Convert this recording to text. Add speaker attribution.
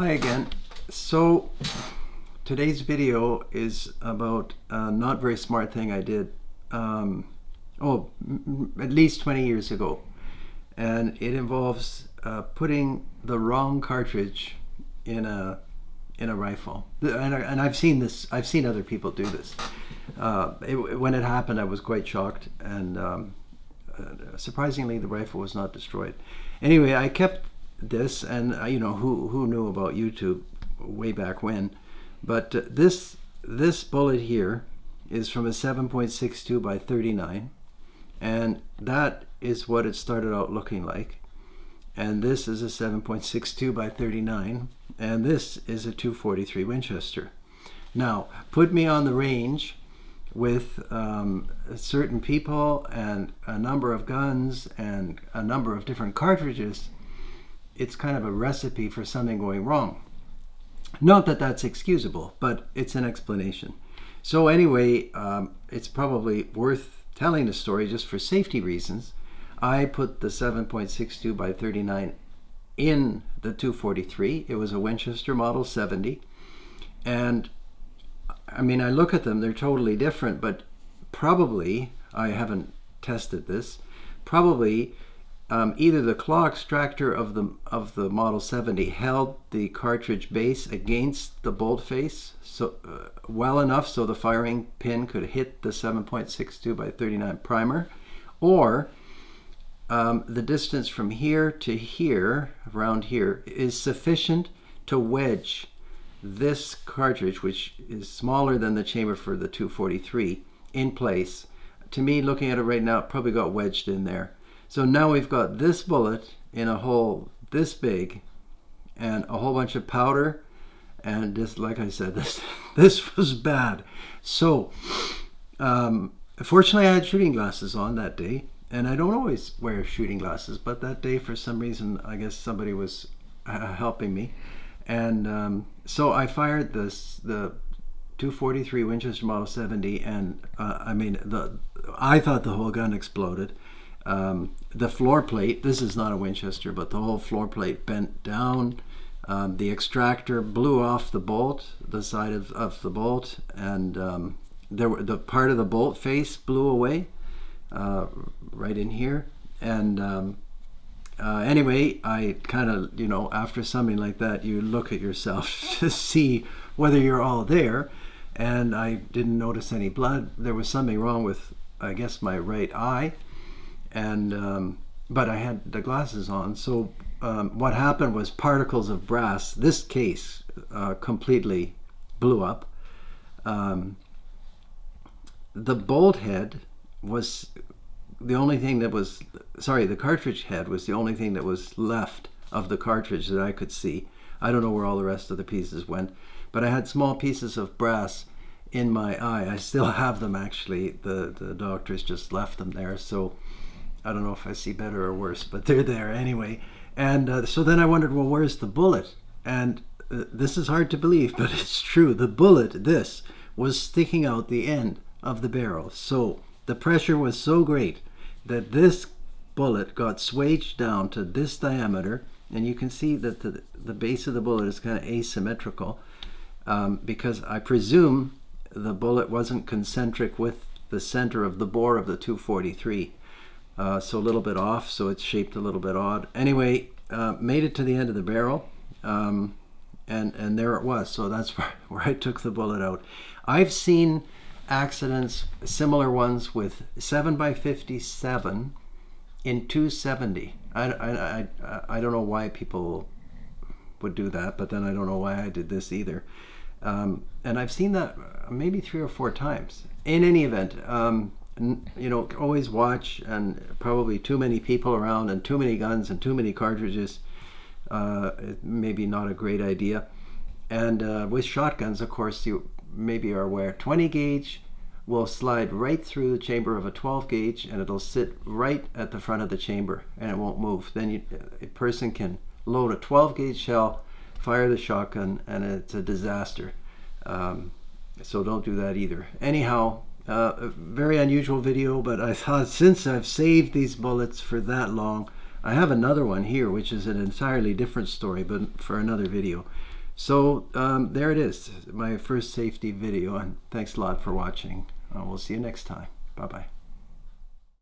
Speaker 1: Hi again. So today's video is about a not very smart thing I did, um, oh, at least 20 years ago. And it involves uh, putting the wrong cartridge in a in a rifle. And, and I've seen this, I've seen other people do this. Uh, it, when it happened, I was quite shocked and um, uh, surprisingly the rifle was not destroyed. Anyway, I kept this, and uh, you know who who knew about YouTube way back when, but uh, this this bullet here is from a 7.62 by 39, and that is what it started out looking like. And this is a 7.62 by 39, and this is a 243 Winchester. Now, put me on the range with um, certain people and a number of guns and a number of different cartridges, it's kind of a recipe for something going wrong. Not that that's excusable, but it's an explanation. So anyway, um, it's probably worth telling the story just for safety reasons. I put the 7.62 by 39 in the 243. It was a Winchester Model 70. And I mean, I look at them, they're totally different, but probably, I haven't tested this, probably um, either the claw extractor of the of the Model 70 held the cartridge base against the bolt face so uh, well enough so the firing pin could hit the 7.62 by 39 primer, or um, the distance from here to here, around here, is sufficient to wedge this cartridge, which is smaller than the chamber for the 243, in place. To me, looking at it right now, it probably got wedged in there. So now we've got this bullet in a hole this big and a whole bunch of powder. And just like I said this this was bad. So um, fortunately I had shooting glasses on that day. And I don't always wear shooting glasses but that day for some reason I guess somebody was uh, helping me. And um, so I fired this the 243 Winchester Model 70 and uh, I mean the I thought the whole gun exploded um, the floor plate, this is not a Winchester, but the whole floor plate bent down. Um, the extractor blew off the bolt, the side of, of the bolt, and um, there were, the part of the bolt face blew away uh, right in here. And um, uh, anyway, I kind of, you know, after something like that, you look at yourself to see whether you're all there. And I didn't notice any blood. There was something wrong with, I guess, my right eye and um, but I had the glasses on. So um, what happened was particles of brass. This case uh, completely blew up. Um, the bolt head was the only thing that was sorry. The cartridge head was the only thing that was left of the cartridge that I could see. I don't know where all the rest of the pieces went, but I had small pieces of brass in my eye. I still have them actually. The the doctors just left them there. So I don't know if I see better or worse, but they're there anyway. And uh, so then I wondered, well, where's the bullet? And uh, this is hard to believe, but it's true. The bullet, this, was sticking out the end of the barrel. So the pressure was so great that this bullet got swaged down to this diameter. And you can see that the, the base of the bullet is kind of asymmetrical um, because I presume the bullet wasn't concentric with the center of the bore of the 243 uh, so a little bit off, so it's shaped a little bit odd. Anyway, uh, made it to the end of the barrel, um, and and there it was. So that's where, I took the bullet out. I've seen accidents, similar ones with 7 by 57 in 270. I, I, I, I don't know why people would do that, but then I don't know why I did this either. Um, and I've seen that maybe three or four times. In any event, um, you know, always watch and probably too many people around and too many guns and too many cartridges. Uh, maybe not a great idea. And uh, with shotguns, of course, you maybe are aware 20 gauge will slide right through the chamber of a 12 gauge and it'll sit right at the front of the chamber and it won't move. Then you, a person can load a 12 gauge shell, fire the shotgun, and it's a disaster. Um, so don't do that either. Anyhow, uh, a very unusual video, but I thought since I've saved these bullets for that long, I have another one here, which is an entirely different story, but for another video. So um, there it is, my first safety video, and thanks a lot for watching. Uh, we'll see you next time. Bye-bye.